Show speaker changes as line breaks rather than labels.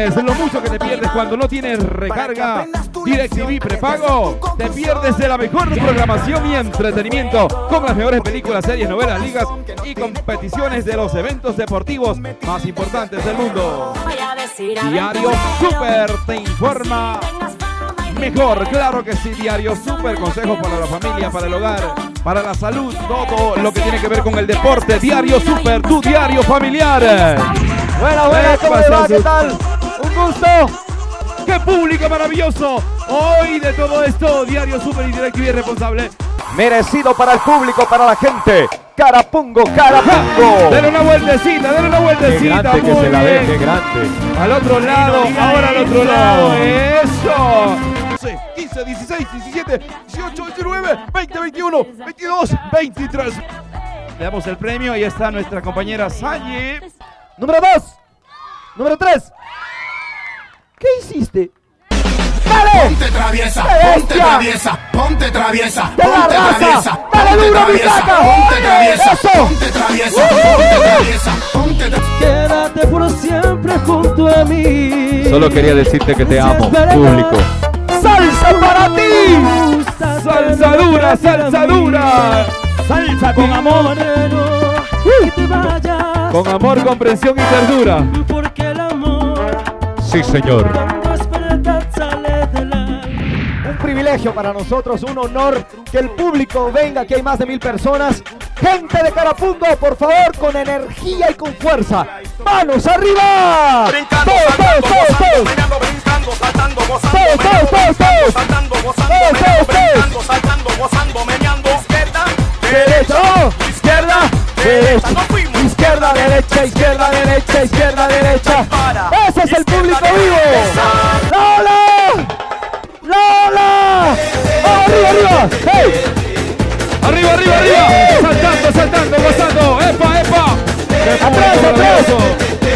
pierdes, lo mucho que te pierdes cuando no tienes recarga DirecTV prepago, te pierdes de la mejor programación y entretenimiento con las mejores películas, series, novelas, ligas y competiciones de los eventos deportivos más importantes del mundo. Diario Super te informa mejor, claro que sí, Diario Super, consejos para la familia, para el hogar, para la salud, todo lo que tiene que ver con el deporte. Diario Super, tu diario familiar.
Buenas, buenas, ¿cómo le va? ¿Qué tal? Un gusto.
¡Qué público maravilloso! Hoy de todo esto, Diario Super y Directivo y responsable.
Merecido para el público, para la gente. Carapungo, Carapungo.
Denle una vueltecita, denle una
Qué
vueltecita.
grande que
muy
se la ve, qué grande.
Al otro lado, ahora al otro lado. Eso. 15, 16, 17, 18, 19, 20, 21, 22, 23. Le damos el premio. Ahí está nuestra compañera Sayi.
Número dos. Número tres. ¿Qué hiciste? ¡Dale!
Ponte traviesa,
¡Bestia!
ponte traviesa, ponte traviesa,
¡De la
ponte
raza!
traviesa,
¡Dale
ponte
duro, mi
traviesa,
flaca!
ponte
¡Oye,
traviesa,
eso!
ponte traviesa, ponte traviesa, ponte traviesa.
Quédate por siempre junto a mí.
Solo quería decirte que te amo, público.
¡Salsa para ti!
Salsa dura, salsa dura.
¡Salsa con amor!
Vayas.
Con amor, comprensión y ternura.
Porque
Sí, señor.
Un privilegio para nosotros, un honor que el público venga, que hay más de mil personas. Gente de Carapungo, por favor, con energía y con fuerza. ¡Manos arriba!
Brincando,
¡Todos,
saltando, gozando,
todos!
meneando, brincando, saltando, gozando,
Todos,
meneando,
todos, todos,
brincando,
todos.
saltando, gozando,
Todos,
meneando,
todos, todos.
brincando, saltando, gozando, meneando, izquierda,
Derecha, izquierda, derecha, izquierda, derecha, izquierda, derecha, izquierda, derecha. ¡Arriba, arriba! ¡Hey!
Arriba, arriba, arriba. Saltando, saltando, gozando. ¡Epa, epa! ¡Qué
¡Aplauso,
público
aplauso!
maravilloso.